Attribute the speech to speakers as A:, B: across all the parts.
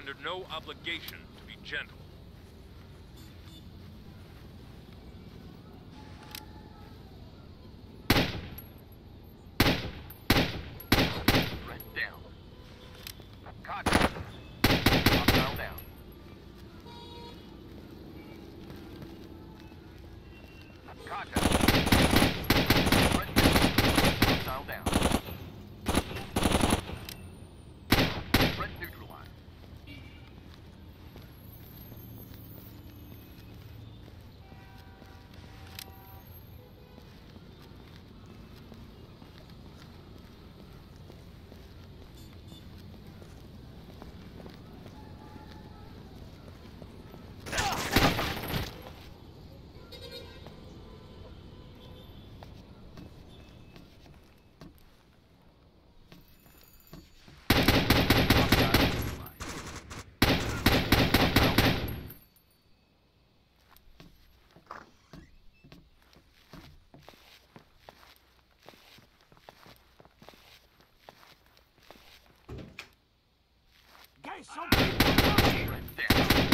A: under no obligation to be gentle.
B: Contact. Red down.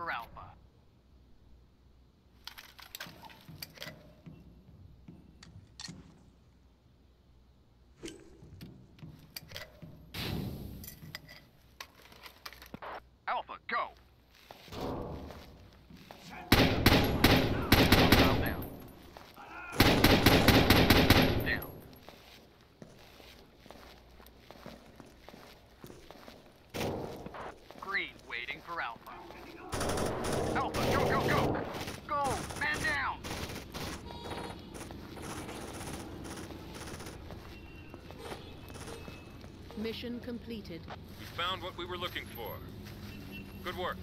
B: For Alpha. Alpha, go! Hostile down. Down. Green waiting for Alpha. Alpha, go, go, go! Go! Man down!
C: Mission completed.
A: We found what we were looking for. Good work.